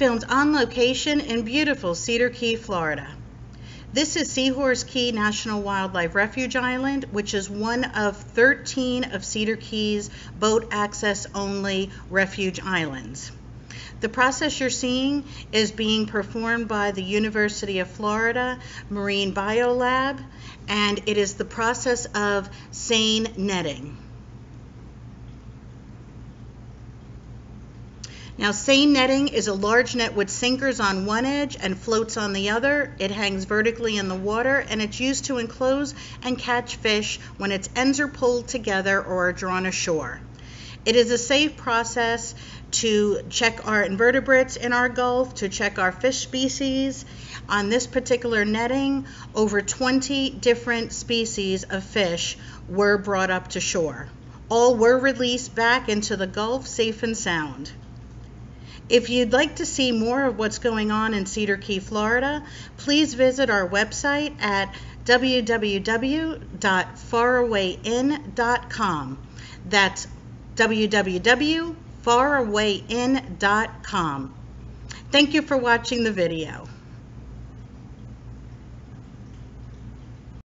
filmed on location in beautiful Cedar Key, Florida. This is Seahorse Key National Wildlife Refuge Island, which is one of 13 of Cedar Key's boat access only refuge islands. The process you're seeing is being performed by the University of Florida Marine Biolab, and it is the process of seine netting. Now, seine netting is a large net with sinkers on one edge and floats on the other. It hangs vertically in the water and it's used to enclose and catch fish when its ends are pulled together or are drawn ashore. It is a safe process to check our invertebrates in our Gulf, to check our fish species. On this particular netting, over 20 different species of fish were brought up to shore. All were released back into the Gulf safe and sound. If you'd like to see more of what's going on in Cedar Key, Florida, please visit our website at www.farawayinn.com. That's www.farawayinn.com. Thank you for watching the video.